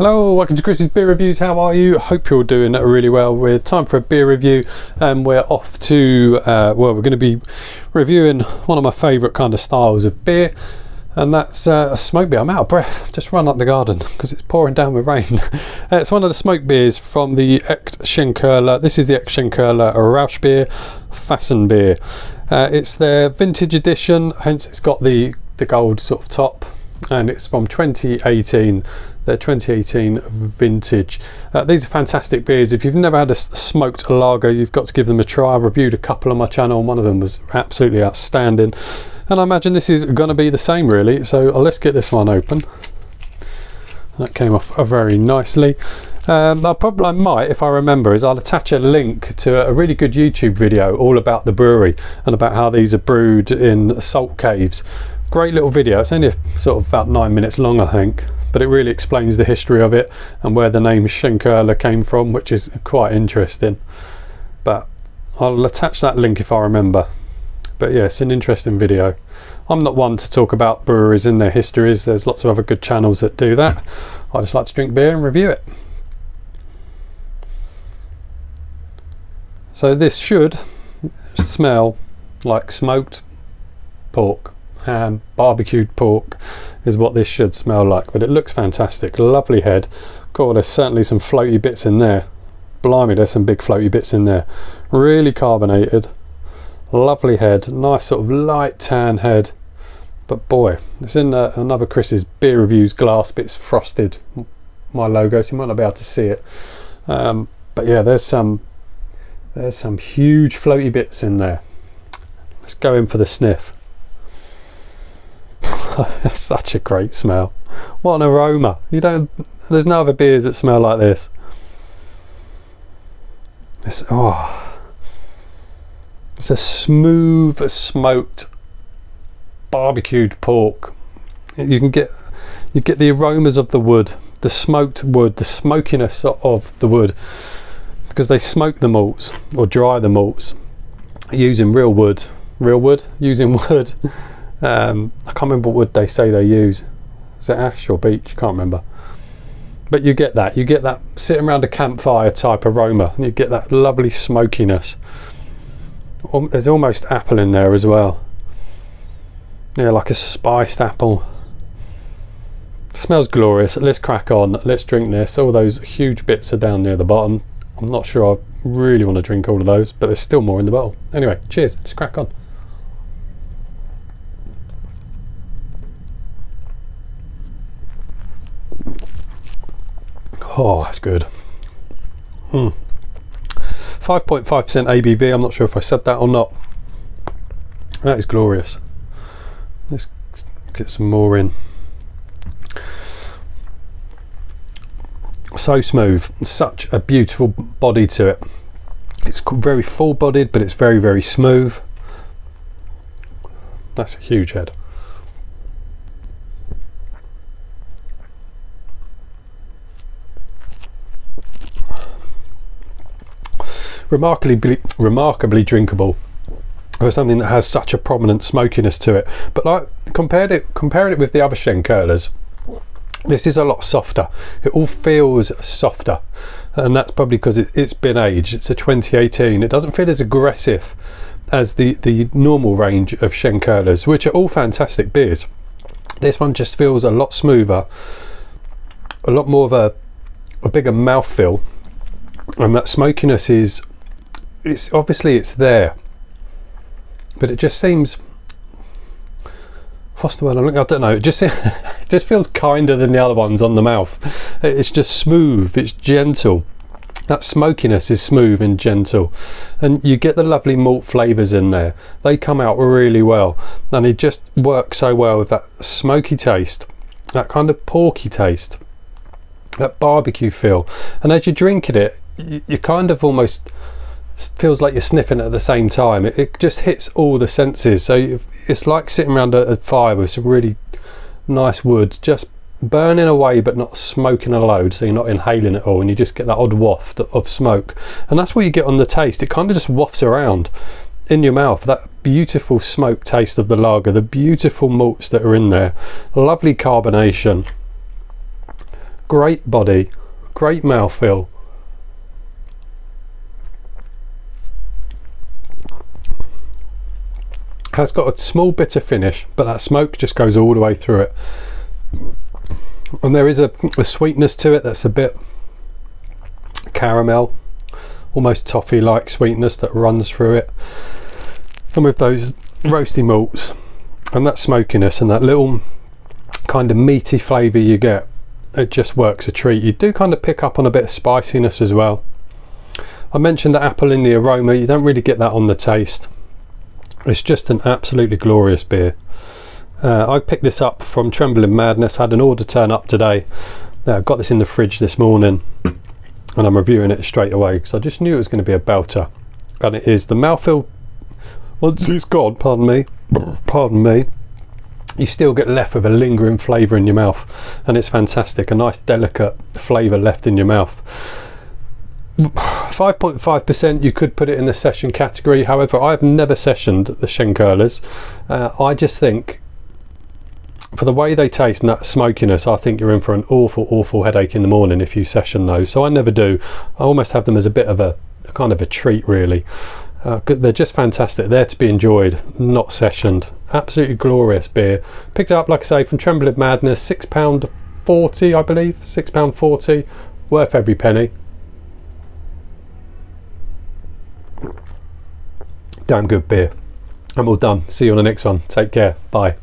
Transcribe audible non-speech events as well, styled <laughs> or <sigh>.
Hello, welcome to Chris's Beer Reviews. How are you? Hope you're doing really well. We're time for a beer review and we're off to, uh, well, we're going to be reviewing one of my favourite kind of styles of beer and that's uh, a smoke beer. I'm out of breath. I've just run up the garden because it's pouring down with rain. <laughs> uh, it's one of the smoke beers from the Aecht. This is the Aecht Rausch beer, Fastenbier. Uh, it's their vintage edition, hence it's got the, the gold sort of top and it's from 2018 their 2018 vintage. Uh, these are fantastic beers. If you've never had a smoked lager, you've got to give them a try. I've reviewed a couple on my channel. and One of them was absolutely outstanding. And I imagine this is going to be the same really. So uh, let's get this one open. That came off uh, very nicely. Um, probably I might, if I remember, is I'll attach a link to a really good YouTube video all about the brewery and about how these are brewed in salt caves. Great little video. It's only sort of about nine minutes long, I think but it really explains the history of it and where the name Schlenkerla came from, which is quite interesting. But I'll attach that link if I remember. But yeah, it's an interesting video. I'm not one to talk about breweries and their histories. There's lots of other good channels that do that. I just like to drink beer and review it. So this should smell like smoked pork, ham, barbecued pork is what this should smell like but it looks fantastic. Lovely head. God there's certainly some floaty bits in there. Blimey there's some big floaty bits in there. Really carbonated. Lovely head. Nice sort of light tan head. But boy it's in uh, another Chris's beer reviews glass bits frosted. My logo so you might not be able to see it. Um, but yeah there's some there's some huge floaty bits in there. Let's go in for the sniff <laughs> such a great smell. What an aroma. You don't there's no other beers that smell like this. It's oh it's a smooth smoked barbecued pork. You can get you get the aromas of the wood, the smoked wood, the smokiness of the wood because they smoke the malts or dry the malts using real wood, real wood, using <laughs> wood um, I can't remember what wood they say they use. Is it ash or beech? Can't remember. But you get that. You get that sitting around a campfire type aroma. And you get that lovely smokiness. There's almost apple in there as well. Yeah, like a spiced apple. Smells glorious. Let's crack on. Let's drink this. All those huge bits are down near the bottom. I'm not sure I really want to drink all of those, but there's still more in the bottle. Anyway, cheers. Let's crack on. Oh, that's good. 5.5% mm. ABV. I'm not sure if I said that or not. That is glorious. Let's get some more in. So smooth. Such a beautiful body to it. It's very full bodied, but it's very, very smooth. That's a huge head. Remarkably remarkably drinkable for something that has such a prominent smokiness to it. But like compared it comparing it with the other Schlenkerlas, this is a lot softer. It all feels softer, and that's probably because it, has been aged. It's a 2018. It doesn't feel as aggressive as the the normal range of Schlenkerlas, which are all fantastic beers. This one just feels a lot smoother, a lot more of a a bigger mouthfeel, and that smokiness is it's obviously it's there but it just seems what's the word I'm looking I don't know it just <laughs> it just feels kinder than the other ones on the mouth. It's just smooth it's gentle. That smokiness is smooth and gentle. And you get the lovely malt flavors in there. They come out really well. And it just works so well with that smoky taste that kind of porky taste that barbecue feel. And as you're drinking it you, you kind of almost feels like you're sniffing at the same time. It, it just hits all the senses. So it's like sitting around a, a fire with some really nice wood, just burning away but not smoking a load so you're not inhaling it all and you just get that odd waft of smoke and that's what you get on the taste it kind of just wafts around in your mouth that beautiful smoke taste of the lager the beautiful malts that are in there lovely carbonation great body, great mouthfeel. Has got a small bitter finish, but that smoke just goes all the way through it. And there is a, a sweetness to it that's a bit caramel, almost toffee like sweetness that runs through it. And with those roasty malts and that smokiness and that little kind of meaty flavour you get, it just works a treat. You do kind of pick up on a bit of spiciness as well. I mentioned the apple in the aroma, you don't really get that on the taste. It's just an absolutely glorious beer. Uh, I picked this up from Trembling Madness, had an order turn up today. Uh, I got this in the fridge this morning and I'm reviewing it straight away because I just knew it was going to be a belter. And it is the mouthfeel, once it's gone, pardon me, pardon me, you still get left with a lingering flavour in your mouth and it's fantastic. A nice delicate flavour left in your mouth. 5.5% you could put it in the session category. However I've never sessioned the Schlenkerlas uh, I just think for the way they taste and that smokiness I think you're in for an awful awful headache in the morning if you session those. So I never do. I almost have them as a bit of a, a kind of a treat really. Uh, they're just fantastic. They're to be enjoyed not sessioned. Absolutely glorious beer. Picked up like I say from Trembling Madness. Six pound 40 I believe. Six pound 40 worth every penny damn good beer. I'm all done. See you on the next one. Take care. Bye.